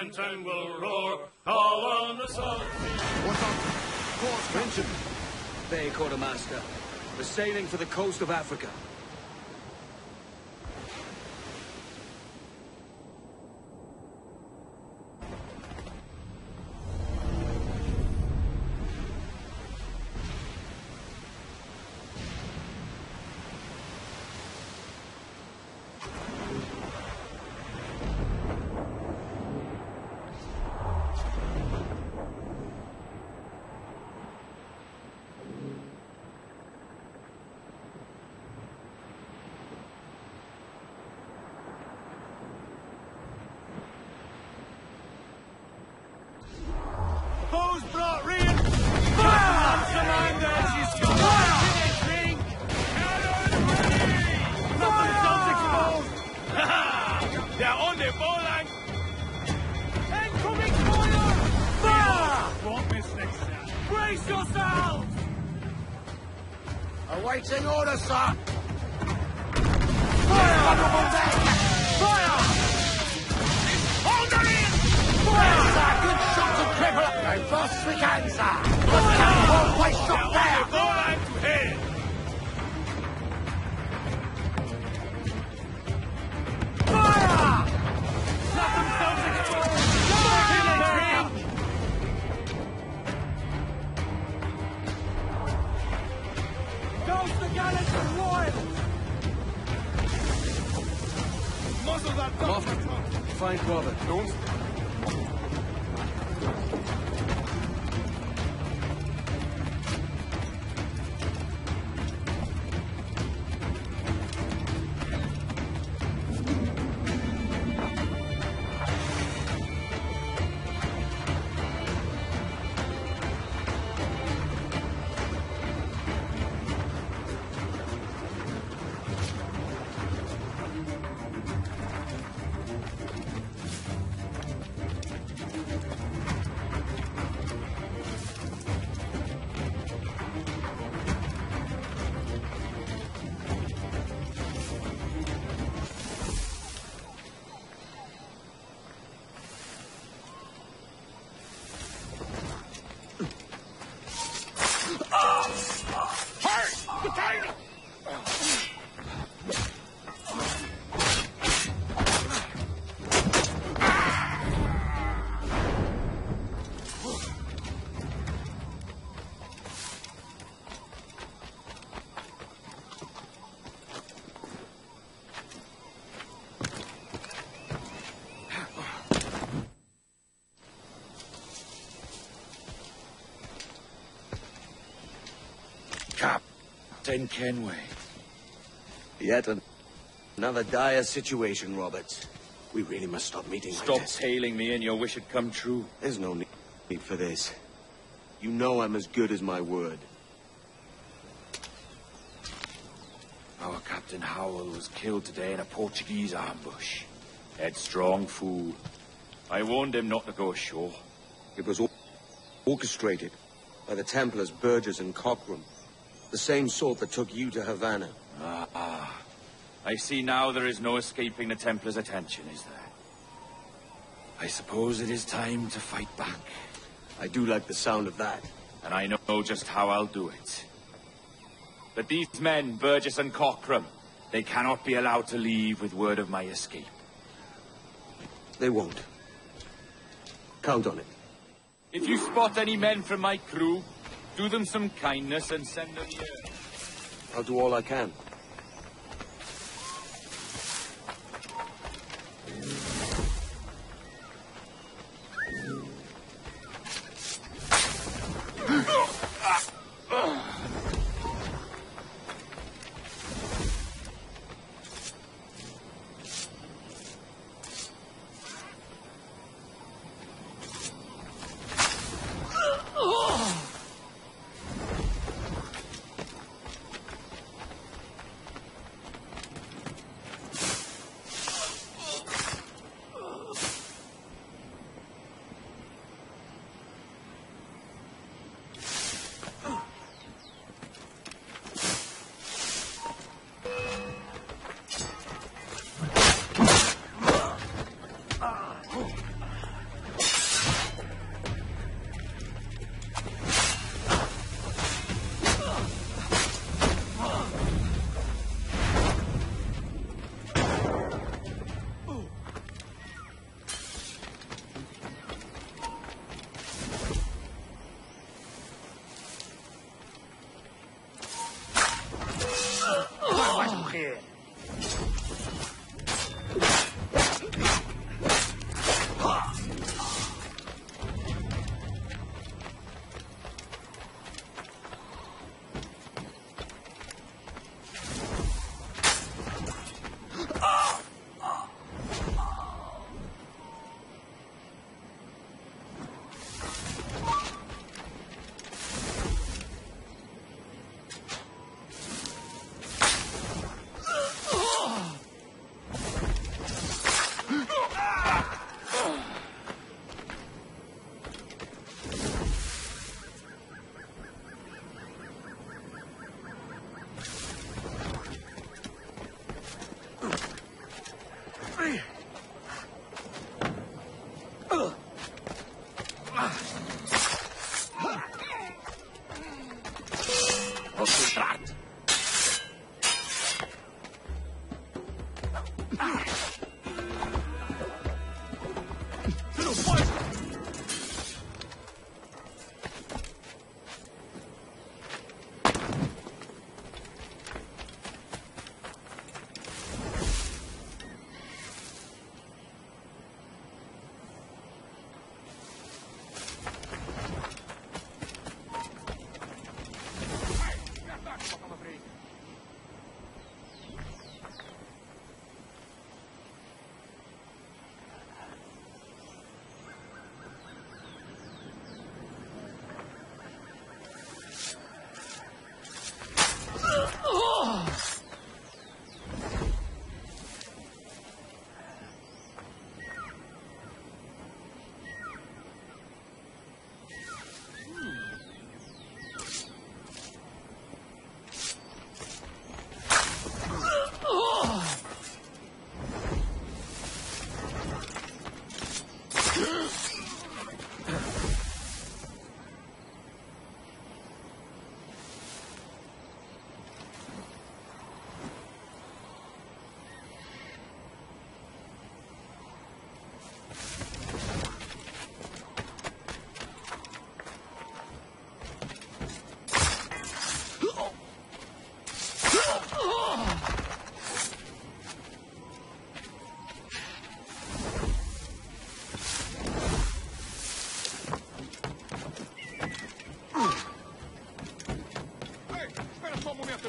lantern will roar, all on the salt What's up? Course, Captain. Bay Quartermaster. We're sailing for the coast of Africa. Brace yourselves! Awaiting orders, sir. Fire! Fire! Hold her in! Yes, sir. Good shot to cripple. Go fast as we can, sir. Let's go. One-way They're shot on there. the bowline to head! Fire! Captain Kenway. Yet an- another dire situation, Roberts. We really must stop meeting like Stop tailing me and your wish had come true. There's no need for this. You know I'm as good as my word. Our Captain Howell was killed today in a Portuguese ambush. Headstrong fool. I warned him not to go ashore. It was or- orchestrated by the Templars Burgess and Cockram. The same sort that took you to Havana. Ah, ah. I see now there is no escaping the Templars' attention, is there? I suppose it is time to fight back. I do like the sound of that. And I know just how I'll do it. But these men, Burgess and Cockram, they cannot be allowed to leave with word of my escape. They won't. Count on it. If you spot any men from my crew, do them some kindness and send them here. I'll do all I can. Ehi,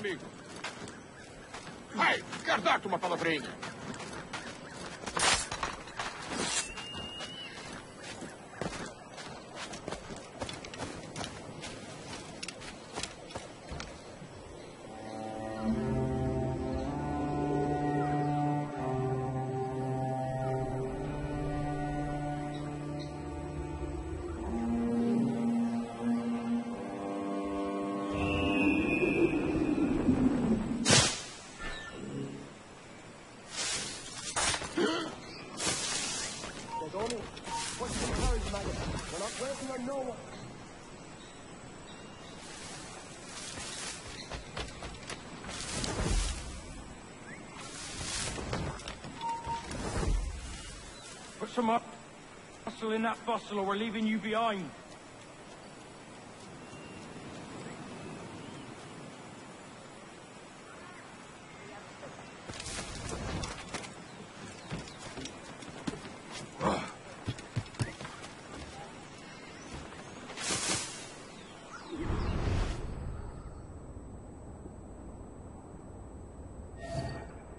comigo. Vai, quer dar uma palavrinha. Some up. Hustle in that bustle or we're leaving you behind.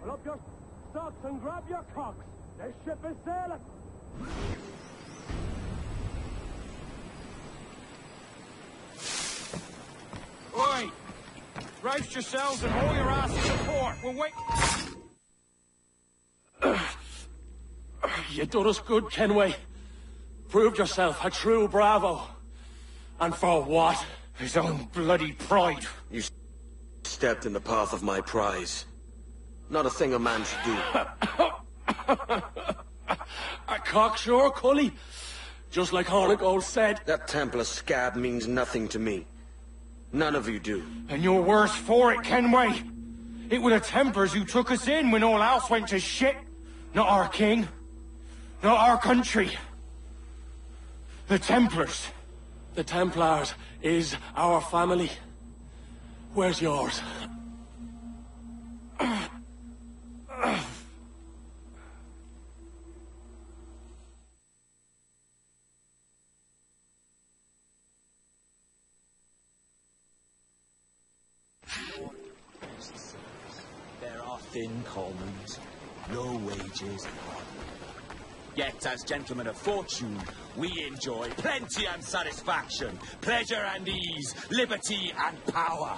Pull up your stocks and grab your cocks. This ship is sailing. Oi! Roast yourselves and haul your asses to port. We'll wait. You done us good, Kenway. Proved yourself a true bravo. And for what? His own bloody pride. You stepped in the path of my prize. Not a thing a man should do. A cocksure, Cully. Just like Hornigold said. That Templar scab means nothing to me. None of you do. And you're worse for it, Kenway. It were the Templars who took us in when all else went to shit. Not our king. Not our country. The Templars. The Templars is our family. Where's yours? Thin commons, low wages, Yet, as gentlemen of fortune, we enjoy plenty and satisfaction, pleasure and ease, liberty and power.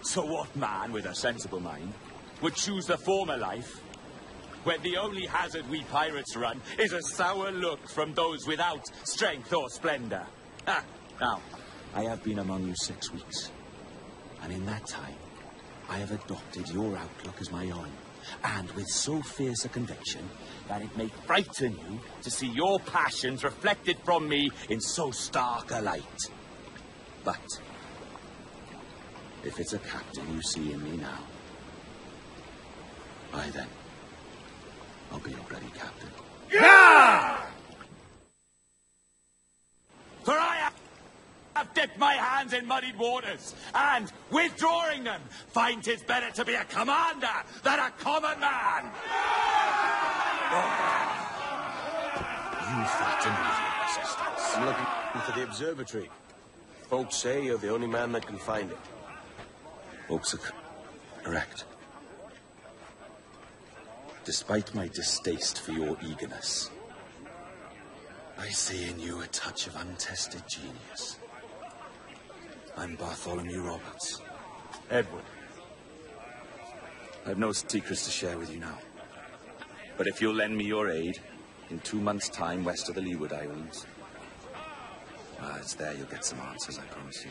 So what man with a sensible mind would choose the former life, when the only hazard we pirates run is a sour look from those without strength or splendor? Ha! Now, I have been among you six weeks, and in that time, I have adopted your outlook as my own, and with so fierce a conviction that it may frighten you to see your passions reflected from me in so stark a light. But if it's a captain you see in me now, I then, I'll be your bloody captain. Yeah! For I have have dipped my hands in muddied waters, and, withdrawing them, find 'tis better to be a commander than a common man. Oh. You frighten me with your persistence. I'm looking for the observatory. Folks say you're the only man that can find it. Folks are correct. Despite my distaste for your eagerness, I see in you a touch of untested genius. I'm Bartholomew Roberts. Edward. I've no secrets to share with you now. But if you'll lend me your aid, in two months' time west of the Leeward Islands, ah, it's there you'll get some answers, I promise you.